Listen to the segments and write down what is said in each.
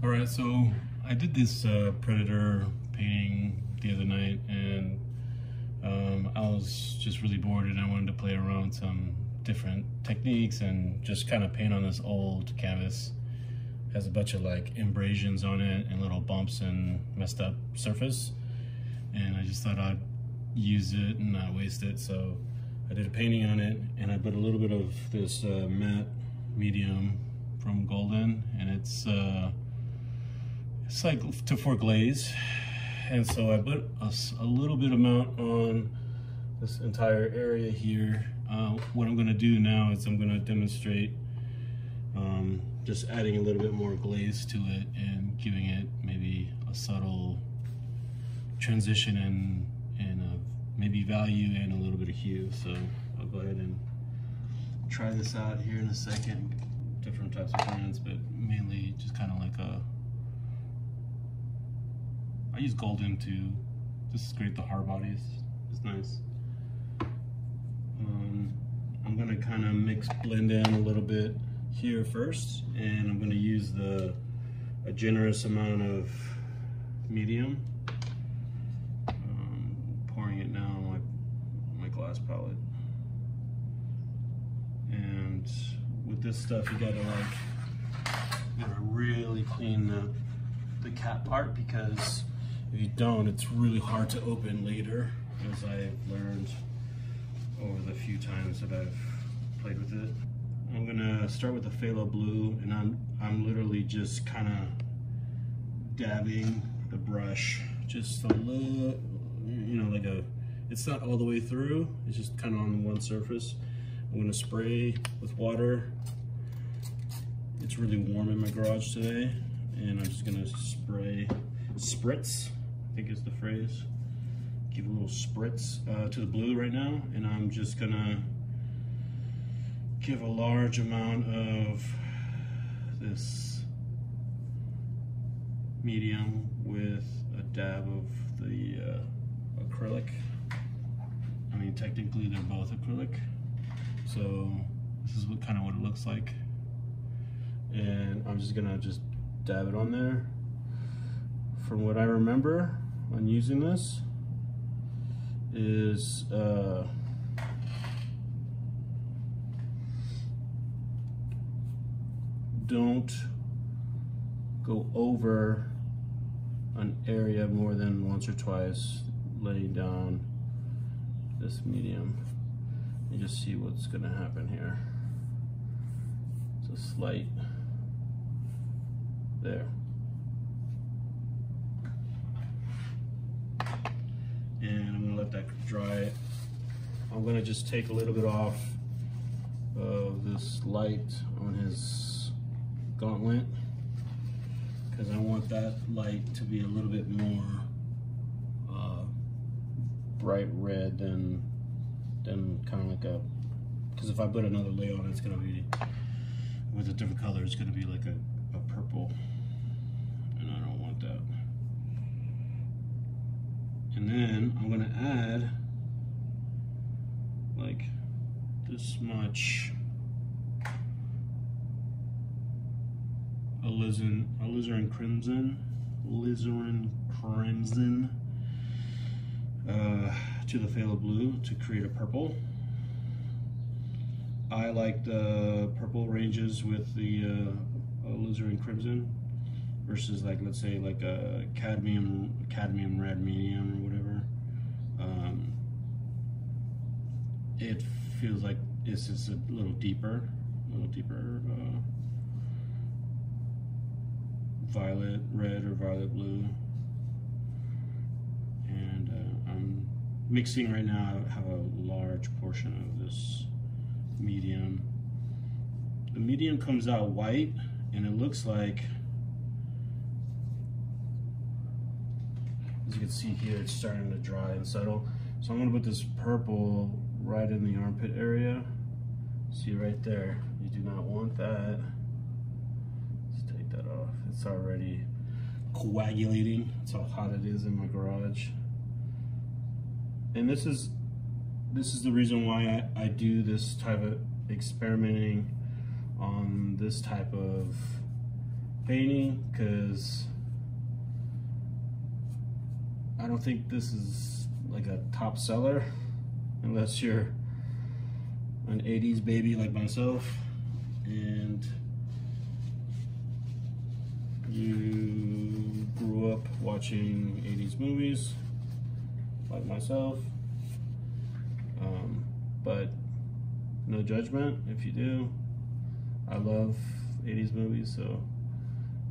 All right, so I did this uh, predator painting the other night, and um, I was just really bored, and I wanted to play around some different techniques and just kind of paint on this old canvas. It has a bunch of like abrasions on it and little bumps and messed up surface, and I just thought I'd use it and not waste it. So I did a painting on it, and I put a little bit of this uh, matte medium from Golden, and it's. Uh, it's like to for glaze and so I put a, a, little bit amount on this entire area here. Uh, what I'm gonna do now is I'm gonna demonstrate um, just adding a little bit more glaze to it and giving it maybe a subtle transition and, and uh, maybe value and a little bit of hue. So I'll go ahead and try this out here in a second. Different types of brands but mainly just kind of like a I use golden to just scrape the hard bodies. It's nice. Um, I'm gonna kind of mix blend in a little bit here first, and I'm gonna use the a generous amount of medium. Um, pouring it now on my, my glass palette. And with this stuff, you gotta like, gotta really clean the, the cap part because if you don't, it's really hard to open later, as I've learned over the few times that I've played with it. I'm gonna start with the phthalo blue, and I'm I'm literally just kind of dabbing the brush, just a little, you know, like a. It's not all the way through. It's just kind of on one surface. I'm gonna spray with water. It's really warm in my garage today, and I'm just gonna spray spritz think is the phrase. Give a little spritz uh, to the blue right now, and I'm just gonna give a large amount of this medium with a dab of the uh, acrylic. I mean, technically they're both acrylic, so this is what kind of what it looks like. And I'm just gonna just dab it on there. From what I remember, on using this is uh, don't go over an area more than once or twice laying down this medium and just see what's gonna happen here. It's a slight there. and I'm gonna let that dry. I'm gonna just take a little bit off of this light on his gauntlet because I want that light to be a little bit more uh, bright red than than kind of like a because if I put another layer on it, it's gonna be with a different color. It's gonna be like a, a purple, and I don't want that. And then I'm gonna add like this much alizarin, alizarin crimson, alizarin crimson uh, to the phthalo blue to create a purple. I like the purple ranges with the uh, alizarin crimson versus like let's say like a cadmium cadmium red medium or whatever um, it feels like it's just a little deeper a little deeper uh, violet red or violet blue. And uh, I'm mixing right now I have a large portion of this medium. The medium comes out white and it looks like you can see here, it's starting to dry and settle. So I'm gonna put this purple right in the armpit area. See right there, you do not want that. Let's take that off. It's already coagulating. That's how hot it is in my garage. And this is this is the reason why I, I do this type of experimenting on this type of painting because I don't think this is like a top seller unless you're an 80s baby like myself and you grew up watching 80s movies like myself um, but no judgment if you do. I love 80s movies so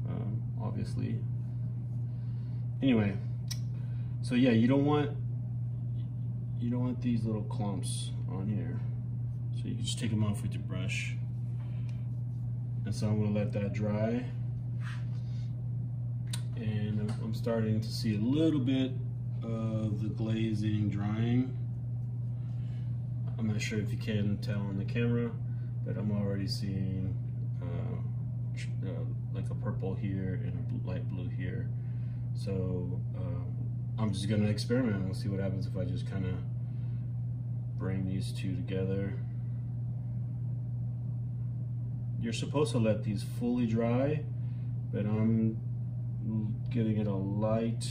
um, obviously. Anyway so yeah you don't want you don't want these little clumps on here. So you can just take them off with your brush. And so I'm gonna let that dry. And I'm starting to see a little bit of the glazing drying. I'm not sure if you can tell on the camera but I'm already seeing uh, uh, like a purple here and a light blue here. So um, I'm just gonna experiment and we'll see what happens if I just kind of bring these two together. You're supposed to let these fully dry, but I'm giving it a light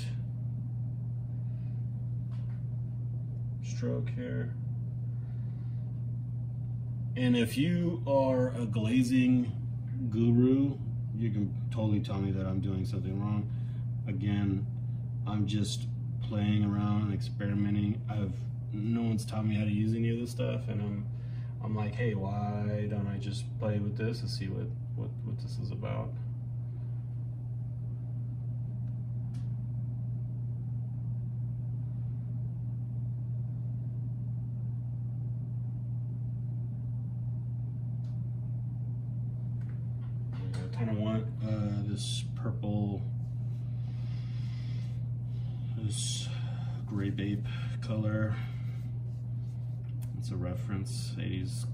stroke here. And if you are a glazing guru, you can totally tell me that I'm doing something wrong. Again, I'm just playing around and experimenting. I've no one's taught me how to use any of this stuff, and I'm I'm like, hey, why don't I just play with this and see what what what this is about? Kind of want uh, this purple this babe color. It's a reference, 80s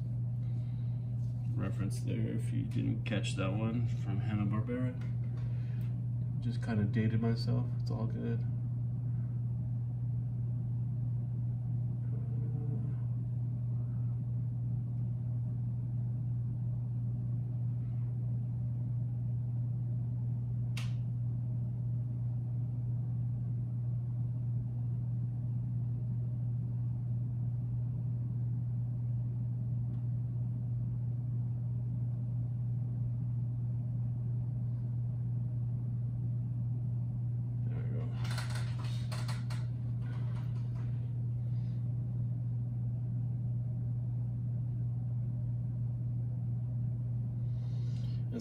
reference there if you didn't catch that one from Hanna-Barbera. Just kind of dated myself, it's all good.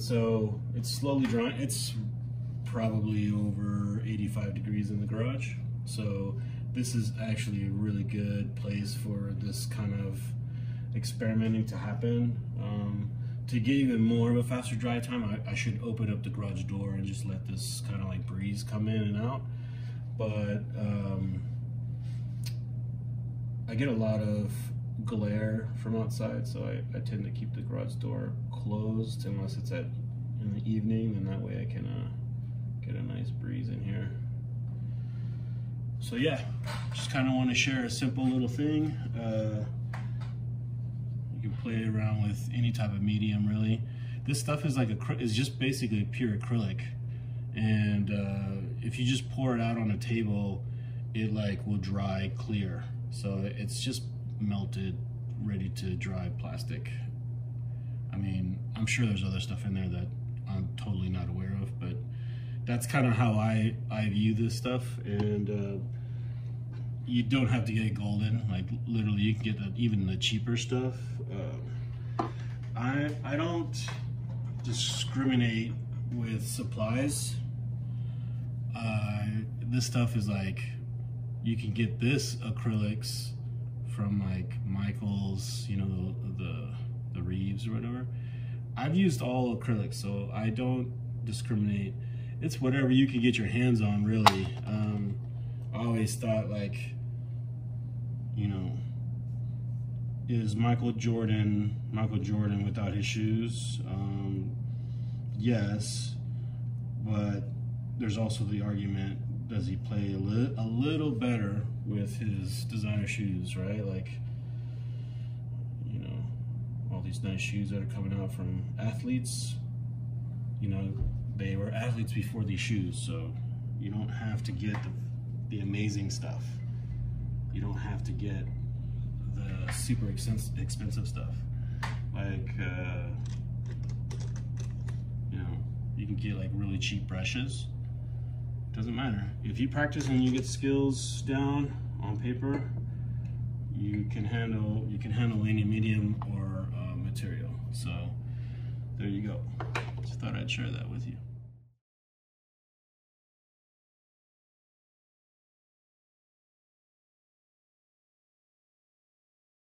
And so it's slowly drying. It's probably over 85 degrees in the garage. So this is actually a really good place for this kind of experimenting to happen. Um, to get even more of a faster dry time, I, I, should open up the garage door and just let this kind of like breeze come in and out. But um, I get a lot of glare from outside, so I, I tend to keep the garage door closed unless it's at in the evening, and that way I can uh, get a nice breeze in here. So yeah, just kind of want to share a simple little thing. Uh, you can play around with any type of medium really. This stuff is like a is just basically pure acrylic, and uh, if you just pour it out on a table, it like will dry clear. So it's just melted, ready to dry plastic. I mean, I'm sure there's other stuff in there that I'm totally not aware of, but that's kind of how I, I view this stuff. And uh, you don't have to get golden. Like literally you can get the, even the cheaper stuff. Uh, I, I don't discriminate with supplies. Uh, this stuff is like, you can get this acrylics from like Michaels, you know, the, the, the Reeves or whatever. I've used all acrylics, so I don't discriminate. It's whatever you can get your hands on, really. Um, I always thought like, you know, is Michael Jordan Michael Jordan without his shoes? Um, yes, but there's also the argument does he play a, li a little better with his designer shoes, right? Like, you know, all these nice shoes that are coming out from athletes. you know, they were athletes before these shoes, so you don't have to get the, the amazing stuff. You don't have to get the super expensive stuff. Like, uh, you know, you can get like really cheap brushes. Doesn't matter. If you practice and you get skills down on paper, you can handle you can handle any medium or uh, material. So there you go. Just thought I'd share that with you.